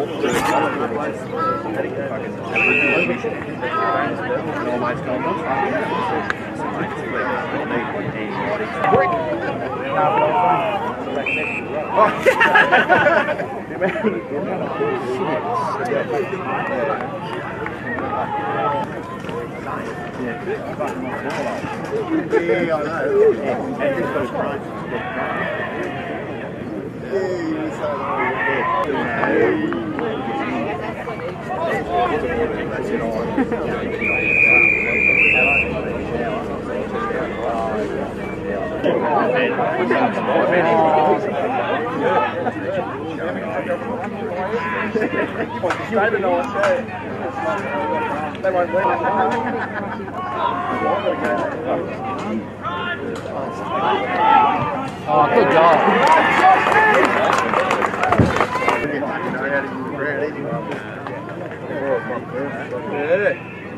right. Can't see. Can't see. Oh, good job.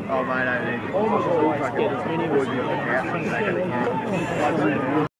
Oh, almost fucking wood.